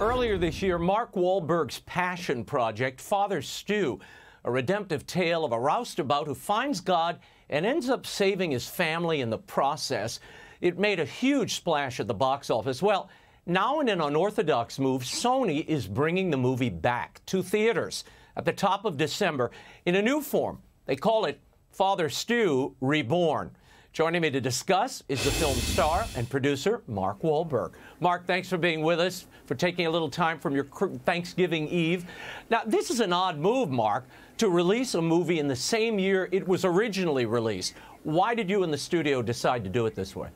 Earlier this year, Mark Wahlberg's passion project, Father Stu, a redemptive tale of a roustabout who finds God and ends up saving his family in the process. It made a huge splash at the box office. Well, now in an unorthodox move, Sony is bringing the movie back to theaters at the top of December in a new form. They call it Father Stu Reborn. Joining me to discuss is the film star and producer, Mark Wahlberg. Mark, thanks for being with us, for taking a little time from your Thanksgiving Eve. Now, this is an odd move, Mark, to release a movie in the same year it was originally released. Why did you and the studio decide to do it this way?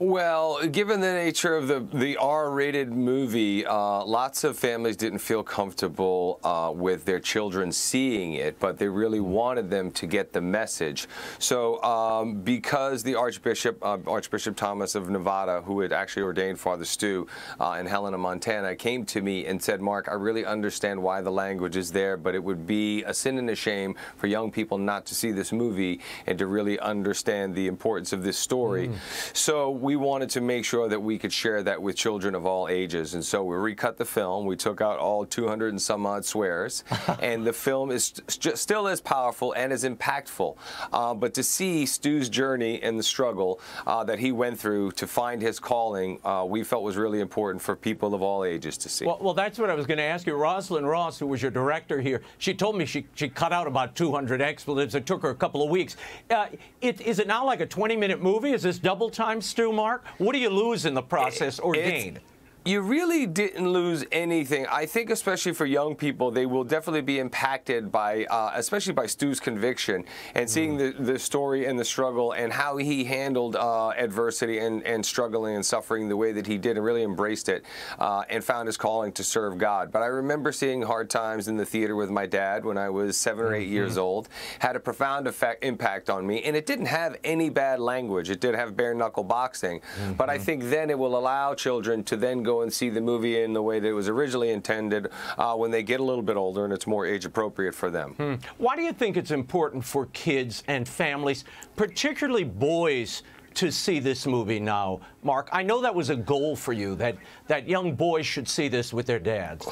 Well, given the nature of the, the R-rated movie, uh, lots of families didn't feel comfortable uh, with their children seeing it, but they really wanted them to get the message. So um, because the Archbishop, uh, Archbishop Thomas of Nevada, who had actually ordained Father Stu uh, in Helena, Montana, came to me and said, Mark, I really understand why the language is there, but it would be a sin and a shame for young people not to see this movie and to really understand the importance of this story. Mm. So we wanted to make sure that we could share that with children of all ages. And so we recut the film. We took out all 200 and some odd swears. and the film is st still as powerful and as impactful. Uh, but to see Stu's journey and the struggle uh, that he went through to find his calling, uh, we felt was really important for people of all ages to see. Well, well that's what I was going to ask you. Rosalind Ross, who was your director here, she told me she, she cut out about 200 expletives. It took her a couple of weeks. Uh, it, is it now like a 20-minute movie? Is this double time, Stu, Mark? What do you lose in the process or gain? You really didn't lose anything. I think, especially for young people, they will definitely be impacted by, uh, especially by Stu's conviction and seeing mm. the, the story and the struggle and how he handled uh, adversity and, and struggling and suffering the way that he did and really embraced it uh, and found his calling to serve God. But I remember seeing Hard Times in the theater with my dad when I was seven or 8 mm -hmm. years old. Had a profound effect, impact on me, and it didn't have any bad language. It did have bare knuckle boxing. Mm -hmm. But I think then it will allow children to then go and see the movie in the way that it was originally intended uh, when they get a little bit older and it's more age appropriate for them. Hmm. Why do you think it's important for kids and families, particularly boys, to see this movie now, Mark? I know that was a goal for you, that, that young boys should see this with their dads.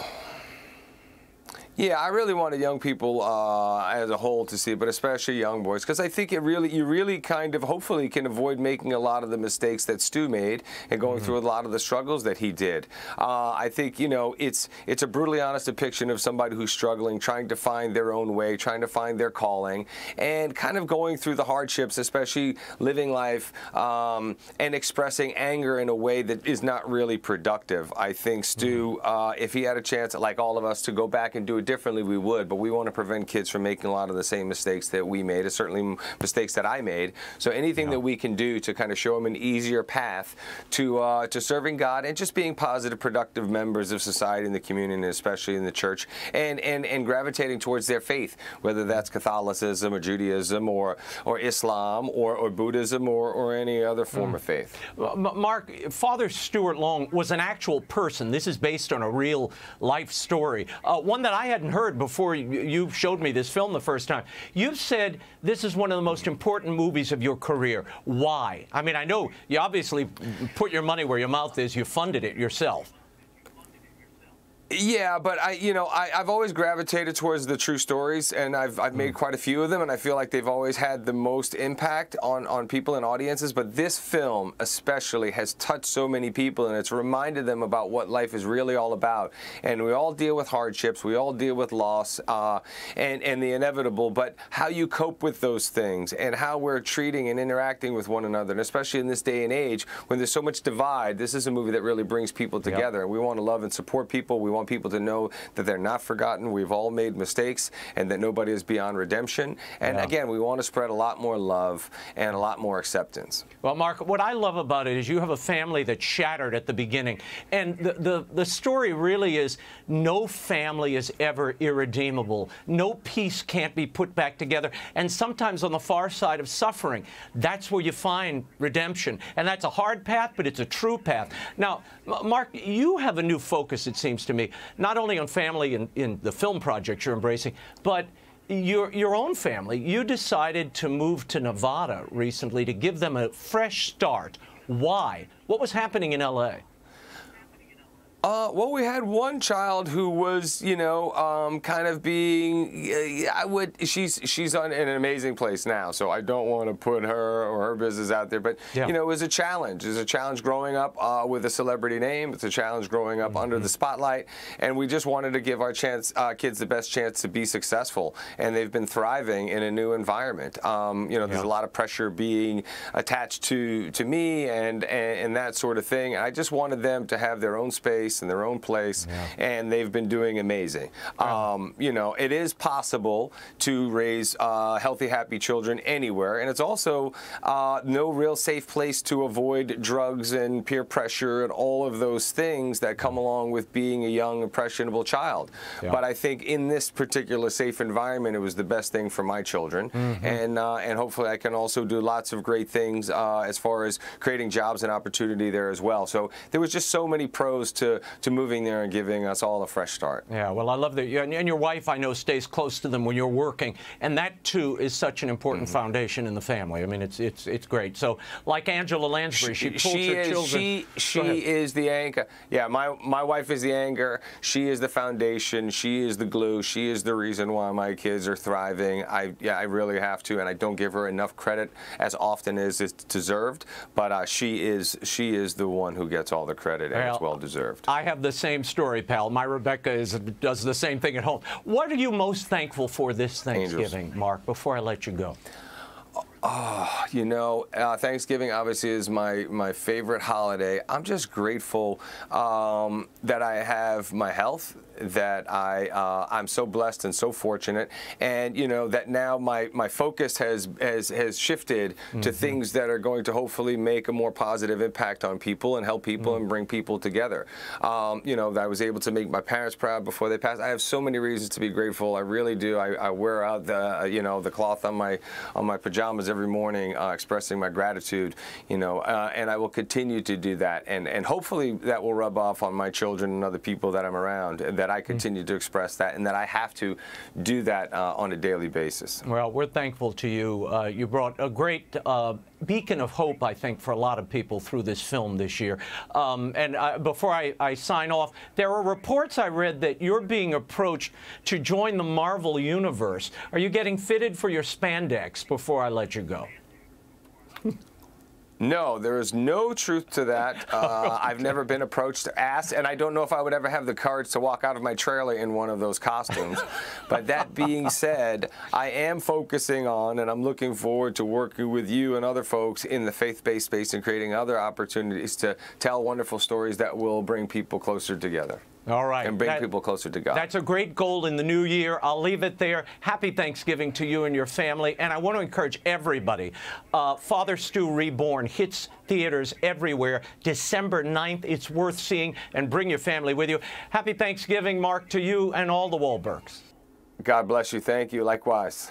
Yeah, I really wanted young people uh, as a whole to see it, but especially young boys, because I think it really, you really kind of, hopefully, can avoid making a lot of the mistakes that Stu made and going mm -hmm. through a lot of the struggles that he did. Uh, I think you know it's it's a brutally honest depiction of somebody who's struggling, trying to find their own way, trying to find their calling, and kind of going through the hardships, especially living life um, and expressing anger in a way that is not really productive. I think Stu, mm -hmm. uh, if he had a chance, like all of us, to go back and do it differently, we would, but we want to prevent kids from making a lot of the same mistakes that we made, certainly mistakes that I made. So anything yeah. that we can do to kind of show them an easier path to uh, to serving God and just being positive, productive members of society and the community, and especially in the church, and, and, and gravitating towards their faith, whether that's Catholicism or Judaism or, or Islam or, or Buddhism or, or any other form mm. of faith. Mark, Father Stuart Long was an actual person. This is based on a real life story, uh, one that I hadn't heard before you showed me this film the first time. You've said this is one of the most important movies of your career. Why? I mean, I know you obviously put your money where your mouth is. You funded it yourself. Yeah, but I, you know, I, have always gravitated towards the true stories, and I've, I've made mm. quite a few of them, and I feel like they've always had the most impact on, on people and audiences. But this film, especially, has touched so many people, and it's reminded them about what life is really all about. And we all deal with hardships, we all deal with loss, uh, and and the inevitable. But how you cope with those things, and how we're treating and interacting with one another, and especially in this day and age when there's so much divide, this is a movie that really brings people together. Yep. We want to love and support people. We want want people to know that they're not forgotten. We've all made mistakes and that nobody is beyond redemption. And yeah. again, we want to spread a lot more love and a lot more acceptance. Well, Mark, what I love about it is you have a family that shattered at the beginning. And the, the, the story really is no family is ever irredeemable. No piece can't be put back together. And sometimes on the far side of suffering, that's where you find redemption. And that's a hard path, but it's a true path. Now, Mark, you have a new focus, it seems to me not only on family in, in the film projects you're embracing, but your, your own family. You decided to move to Nevada recently to give them a fresh start. Why? What was happening in L.A.? Uh, well, we had one child who was, you know, um, kind of being. I would. She's she's on, in an amazing place now, so I don't want to put her or her business out there. But Yeah. you know, it was a challenge. It was a challenge growing up uh, with a celebrity name. It's a challenge growing up under Mm-hmm. the spotlight, and we just wanted to give our chance uh, kids the best chance to be successful, and they've been thriving in a new environment. Um, you know, there's Yeah. a lot of pressure being attached to to me and, and and that sort of thing. I just wanted them to have their own space and their own place, and they've been doing amazing. Um, you know, it is possible to raise uh, healthy, happy children anywhere, and it's also uh, no real safe place to avoid drugs and peer pressure and all of those things that come along with being a young, impressionable child. Yeah. But I think in this particular safe environment, it was the best thing for my children, and uh, and hopefully I can also do lots of great things uh, as far as creating jobs and opportunity there as well. So there was just so many pros to to moving there and giving us all a fresh start. Yeah, well, I love that. you- And your wife, I know, stays close to them when you're working, and that too is such an important Mm-hmm. foundation in the family. I mean, it's it's it's great. So, like Angela Lansbury, she pulls she her is children. she she is the anchor. Yeah, my my wife is the anchor. She is the foundation. She is the glue. She is the reason why my kids are thriving. I yeah, I really have to, and I don't give her enough credit as often as it's deserved. But uh, she is she is the one who gets all the credit, and it's Well, well deserved. I have the same story, pal. My Rebecca is, does the same thing at home. What are you most thankful for this Thanksgiving, Mark, before I let you go? Oh, you know, uh, Thanksgiving obviously is my, my favorite holiday. I'm just grateful um, that I have my health, that I uh, I'm so blessed and so fortunate, and you know that now my, my focus has has has shifted to things that are going to hopefully make a more positive impact on people and help people and bring people together. Um, you know, that I was able to make my parents proud before they passed. I have so many reasons to be grateful. I really do. I, I wear out the you know the cloth on my on my pajamas every morning, uh, expressing my gratitude. You know, uh, and I will continue to do that, and and hopefully that will rub off on my children and other people that I'm around, and that I continue to express that, and that I have to do that uh, on a daily basis. Well, we're thankful to you. Uh, you brought a great uh, beacon of hope, I think, for a lot of people through this film this year. Um, and uh, before I, I sign off, there are reports I read that you're being approached to join the Marvel Universe. Are you getting fitted for your spandex before I let you go? No, there is no truth to that. Uh, I've never been approached to ask, and I don't know if I would ever have the courage to walk out of my trailer in one of those costumes. but that being said, I am focusing on, and I'm looking forward to working with you and other folks in the faith-based space and creating other opportunities to tell wonderful stories that will bring people closer together. All right. And bring That- people closer to God. That's a great goal in the new year. I'll leave it there. Happy Thanksgiving to you and your family. And I want to encourage everybody. Uh, Father Stu Reborn hits theaters everywhere. December 9th. It's worth seeing and bring your family with you. Happy Thanksgiving, Mark, to you and all the Wahlbergs. God bless you. Thank you. Likewise.